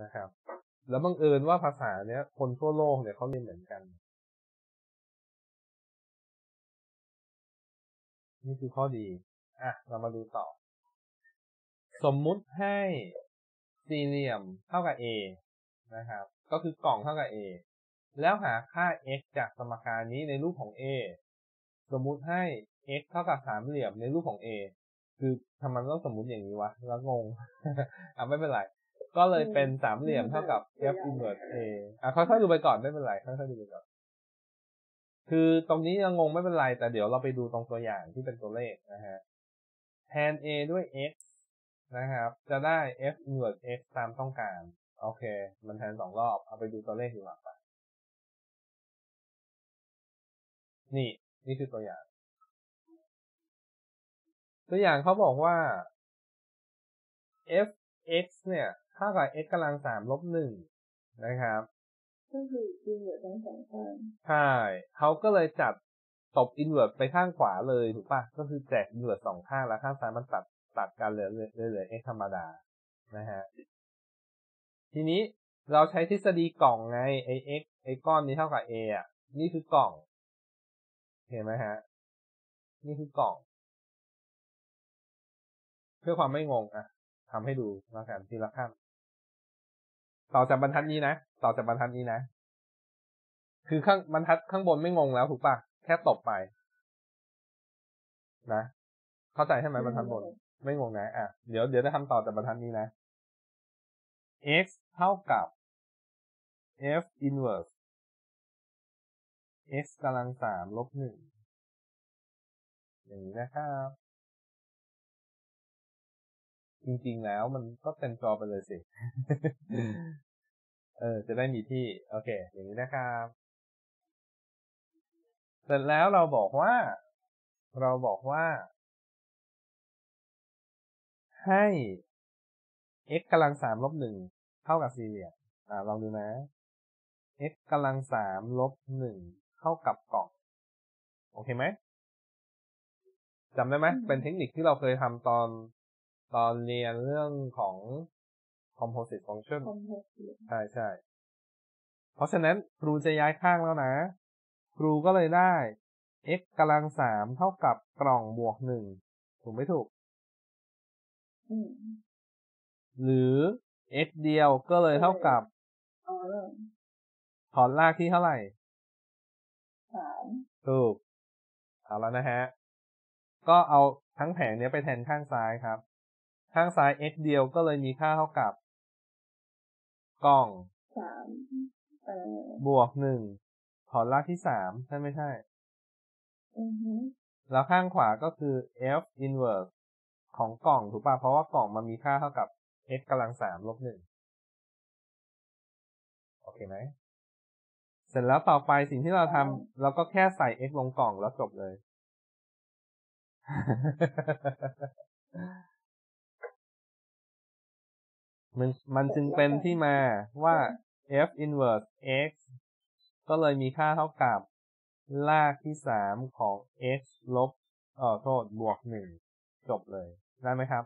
นะครับ แล้วบังเอิญว่าภาษาเนี้ย คนทั่วโลกเนี่ยเขาเรียนเหมือนกัน นี่คือข้อดี อะ เรามาดูต่อ สมมุติให้สี่เหลี่ยมเท่ากับ a นะครับ ก็คือกล่องเท่ากับ a แล้วหาค่า x จากสมการนี้ในรูปของ a สมมุติให้ x เท่ากับสามเหลี่ยมในรูปของ a คือทำไมต้องสมมุติอย่างนี้วะ แล้วงง อะไม่เป็นไร ก็เลยเป็นสามเหลี่ยมเท่ากับ f inverse a อะค่อยๆดูไปก่อนไม่เป็นไรค่อยๆดูไปก่อน คือตรงนี้ยังงงไม่เป็นไร แต่เดี๋ยวเราไปดูตรงตัวอย่างที่เป็นตัวเลขนะฮะแทน a ด้วย x นะครับ จะได้ f inverse x ตามต้องการ โอเค มันแทนสองรอบ เอาไปดูตัวเลขดีกว่าไปนี่ นี่คือตัวอย่าง ตัวอย่างเขาบอกว่า f x เนี่ยเท่ากับ x กำลังสามลบหนึ่งนะครับ ก็คือ inverse ทั้งสองข้างใช่เขาก็เลยจัดตบ inverse ไปข้างขวาเลยถูกปะก็คือแจก inverse สองข้างแล้วข้างซ้ายมันตัดตัดกันเหลือเหลือเหลือ x ธรรมดานะฮะทีนี้เราใช้ทฤษฎีกล่องไงไอ x ไอก้อนนี้เท่ากับ a อะนี่คือกล่อง เห็นไหมฮะ นี่คือกล่อง เพื่อความไม่งงอะ ทำให้ดูแล้วกันทีละขั้น ต่อจากบรรทัดนี้นะ ต่อจากบรรทัดนี้นะ คือข้างบรรทัดข้างบนไม่งงแล้วถูกปะแค่ตบไป นะ เข้าใจใช่ไหมบรรทัดบน ไม่งงนะอะเดี๋ยวเดี๋ยวจะทำต่อจากบรรทัดนี้นะ x เท่ากับ f inverse x กำลังสามลบหนึ่งอย่างนี้นะครับ จริงๆแล้วมันก็เต็มจอไปเลยสิ เออ จะได้มีที่ โอเค อย่างนี้นะครับ เสร็จแล้วเราบอกว่า เราบอกว่า ให้ x กำลังสามลบหนึ่งเท่ากับสี่เหลี่ยมอ่าลองดูนะ x กำลังสามลบหนึ่งเท่ากับกล่อง โอเคไหมจำได้ไหมเป็นเทคนิคที่เราเคยทำตอน ตอนเรียนเรื่องของ composite function คอมโพสิตใช่ใช่ เพราะฉะนั้นครูจะย้ายข้างแล้วนะ ครูก็เลยได้ x กำลังสามเท่ากับกล่องบวกหนึ่งถูกไม่ถูกอืมหรือ x เดียวก็เลยเท่ากับอ๋อถอนรากที่เท่าไหร่สามถูก เอาแล้วนะฮะ ก็เอาทั้งแผงเนี้ยไปแทนข้างซ้ายครับ ข้างซ้าย x เดียวก็เลยมีค่าเท่ากับ กล่องสามเอ่อบวกหนึ่งถอนรากที่สามใช่ไม่ใช่ อือฮึแล้วข้างขวาก็คือ f inverse ของกล่องถูกป่ะเพราะว่ากล่องมันมีค่าเท่ากับ x กำลังสามลบหนึ่งโอเคไหมเสร็จแล้วต่อไปสิ่งที่เราทำเราก็แค่ใส่ x ลงกล่องแล้วจบเลย มันมันจึงเป็นที่มาว่า f inverse x ก็เลยมีค่าเท่ากับรากที่สามของ x ลบเอ่อโทษบวกหนึ่งจบเลย ได้ไหมครับ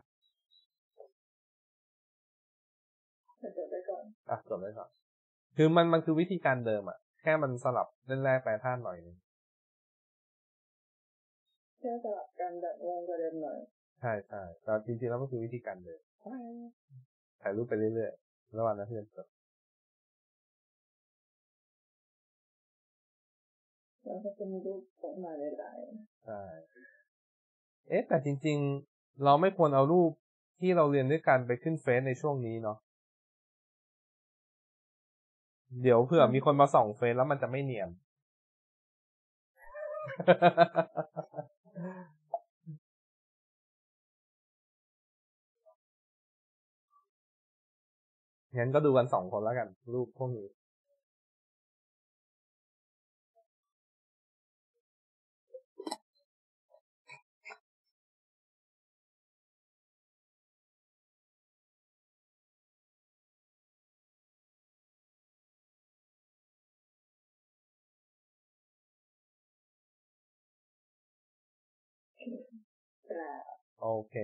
จะจดไว้ก่อนอะจบเลยก่อน คือมันมันคือวิธีการเดิมอะแค่มันสลับเล่นแรกแปรธาตุหน่อยนึงแค่สลับกันแบบงงกว่าเดิมหน่อย ใช่ใช่แต่จริงๆแล้วมันคือวิธีการเดิม ถ่ายรูปไปเรื่อยๆระหว่างนั้นเพื่อนจบแล้วก็จะมีรูปส่งมาหลายใช่เอ๊ะแต่จริง ๆ เราไม่ควรเอารูปที่เราเรียนด้วยกันไปขึ้นเฟซในช่วงนี้เนาะเดี๋ยวเผื่อมีคนมาส่องเฟซแล้วมันจะไม่เนียน งั้นก็ดูกันสองคนแล้วกัน รูปพวกนี้โอเค